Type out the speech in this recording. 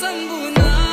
怎不能